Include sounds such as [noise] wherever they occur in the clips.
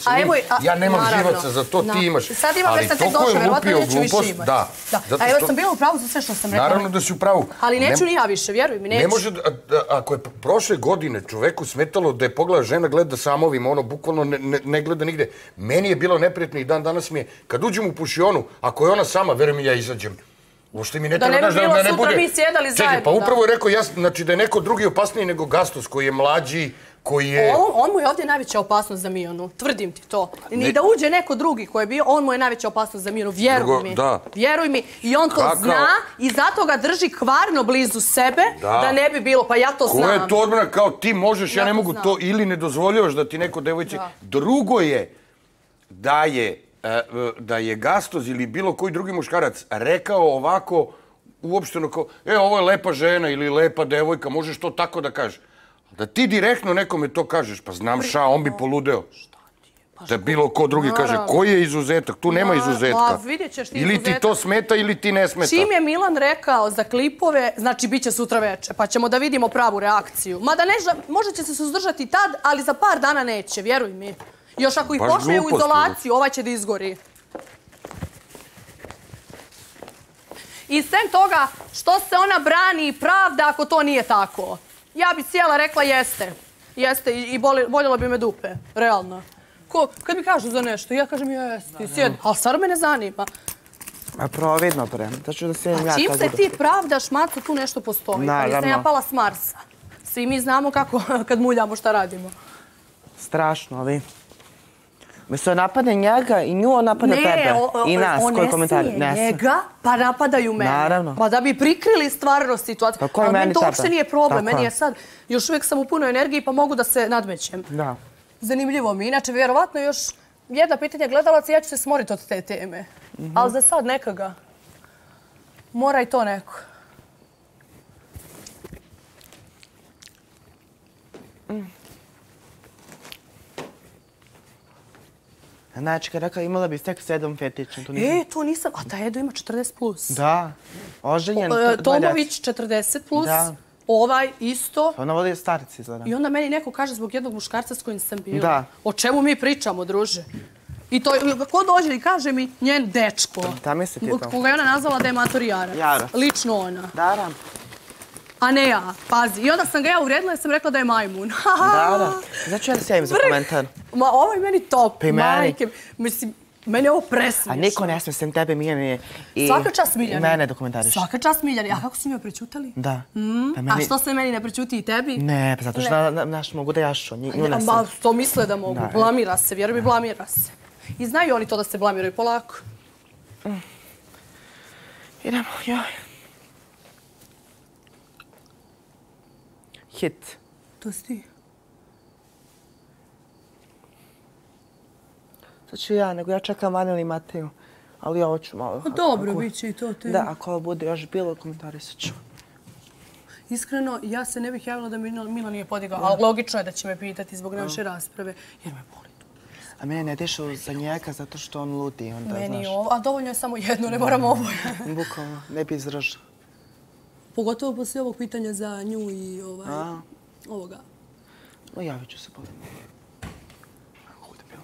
se A evo, vidi. a, Ja nemam naravno. živaca, za to Da. ti imaš. Sad imam, već sam tek došla, verovatno neću više imati. Da. da. Zato A evo sam bila u pravu za sve što sam rekla. Naravno da si u pravu. Ali neću Ne- ni ja više, vjeruj mi, neću. Ne može, da- da- ako je prošle godine čoveku smetalo da je pogleda žena gleda samovima, ono bukvalno ne, ne, ne gleda nigde. Meni je bilo neprijatno i dan danas mi je, kad uđem u pušionu, ako je ona sama, veruj mi, ja izađem. Uopšte mi ne Da treba, ne bi znaš, bilo da ne sutra bude... mi sjedali Čekaj, zajedno, pa da. upravo je rekao, ja, znači da je neko drugi opasniji nego Gastos, koji je mlađi, koji je... On, on mu je ovdje najveća opasnost za Mijonu, tvrdim ti to. Ni Ne- da uđe neko drugi koji je bio, on mu je najveća opasnost za Mijonu, vjeruj Drugo, mi. da. Vjeruj mi. I on to Kakav- zna i zato ga drži kvarno blizu sebe, Da. da, ne bi bilo, pa ja to znam. Koja je to odbrana kao ti možeš, ja, Ja ne mogu znam. to ili ne dozvoljavaš da ti neko devojče. Drugo je da je e, da je Gastoz ili bilo koji drugi muškarac rekao ovako uopšteno kao, e, ovo je lepa žena ili lepa devojka, možeš to tako da kažeš. Da ti direktno nekome to kažeš, pa znam ša, on bi poludeo. Da bilo ko drugi kaže, koji je izuzetak? Tu nema Ma, izuzetka. ma, vidjet ćeš ti Ili ti to smeta ili ti ne smeta. Čim je Milan rekao za klipove, znači bit će sutra veče, pa ćemo da vidimo pravu reakciju. Mada ne, možda će se suzdržati tad, ali za par dana neće, vjeruj mi. Još ako ih pošle u izolaciju, ovaj će da izgori. I sem toga, što se ona brani i pravda ako to nije tako? Ja bi cijela rekla jeste. Jeste i, boli, boljela bi me dupe, realno. Ko, kad mi kažu za nešto, ja kažem jeste, sjedi. Ali stvarno me ne zanima. A providno bre, da ću da se ja A čim se ti pravdaš, Maco, tu nešto postoji. Pa nisam Naravno. ja pala s Marsa. Svi mi znamo kako [laughs] kad muljamo šta radimo. Strašno, ali... Mislim, napadne njega i nju, on napadne tebe. o- o- I nas, koji ne komentari. smije Ne njega, pa napadaju mene. Naravno. Pa da bi prikrili stvarno situaciju. Pa ko je meni meni to uopšte nije problem. Tako Meni je. sad, još uvijek sam u punoj energiji pa mogu da se nadmećem. Da. Zanimljivo mi. Inače, vjerovatno još jedna pitanja gledalaca, ja ću se smoriti od te teme. Mhm. Ali za sad nekaga. Mora i to neko. Znači, kad rekao, imala bi tek sedam fetiča. To nisam... E, to nisam. A ta Edo ima 40 plus. Da. Oženjen. E. Tomović 40 plus. Da. Ovaj isto. Ona voli starici, izgleda. I onda meni neko kaže zbog jednog muškarca s kojim sam bila. Da. O čemu mi pričamo, druže? I to, ko dođe i kaže mi njen dečko. Da, misli ti to. Koga je ona nazvala da je mator Jarac. Jarac. Lično ona. Dara. A ne ja, pazi. I onda sam ga ja uvredila jer sam rekla da je majmun. [laughs] Dara. Znači, ja da se javim za komentar. Ma ovo je meni top, Pa meni. majke. Mislim, meni je ovo A presmiješno. niko ne smije sem tebe, Miljane. I, Svaka čast Miljani. I mene dokumentariš. Svaka čast Miljani. A kako su mi joj prećutali? Da. Pa A što se meni ne prećuti i tebi? Ne, pa zato što na, na, naš mogu da jašu. Nju, ne Ma, sam. to misle da mogu. Da. Blamira se, vjeruj mi, blamira se. I znaju oni to da se blamiraju polako. Idemo, joj. Hit. To si ti. To ću ja, nego ja čekam Vanil i Mateju. Ali ovo ću malo. Pa dobro, ako- bit će i to te. Da, ako ovo bude još bilo, komentarisat ću. Iskreno, ja se ne bih javila da mi Mila nije podigao, ali logično je da će me pitati zbog naše rasprave, jer me boli. A mene ne dišu za njega zato što on ludi, onda, Meni je ovo, a dovoljno je samo jedno, ne moram oboje. Bukvalno, ne bi izražao. Pogotovo poslije ovog pitanja za nju i ovaj, A, ovoga. no javit ću se bolje. Bilo?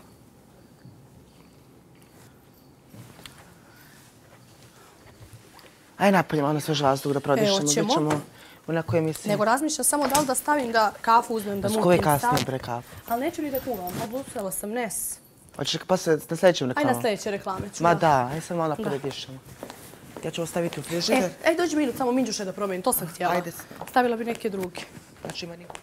Aj napaljamo onda svež vazduh da prodišemo. hoćemo. Bit ćemo u nekoj emisiji. Nego razmišljam samo da li da stavim da kafu uzmem, da mutim koje kasnije bre kafu? Ali neću ni da kuvam, odlučila sam nes. Hoćeš pa se na sljedećem Aj reklamu? na sljedeće reklame ću. Ma da. aj samo malo predišemo. Ja ću ostaviti u frižider. E, ej, dođi minut, samo minđuše da promijenim, to sam htjela. Ajde. Stavila bi neke druge. Znači ima niko.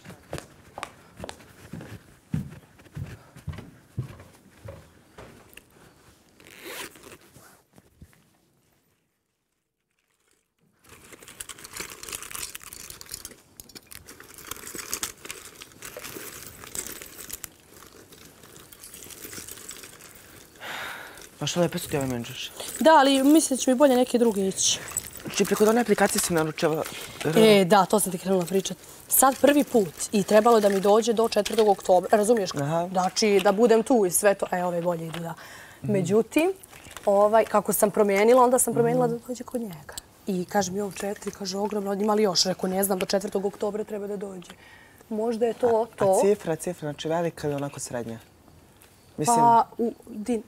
Pa što lepe su ti ove menđuše? Da, ali mislim da će mi bolje neke druge ići. Znači, preko one aplikacije sam naručila... E, da, to sam ti krenula pričat. Sad prvi put i trebalo da mi dođe do 4. oktobra. Razumiješ? Aha. Znači, da budem tu i sve to. E, ove bolje idu, da. Međutim, ovaj, kako sam promijenila, onda sam promijenila da dođe kod njega. I kaže mi ovo četiri, kaže ogromno, ima li još? Rekao, ne znam, do 4. oktobra treba da dođe. Možda je to A to. cifra, cifra, znači velika ili onako srednja? Mislim, Pa, u, din,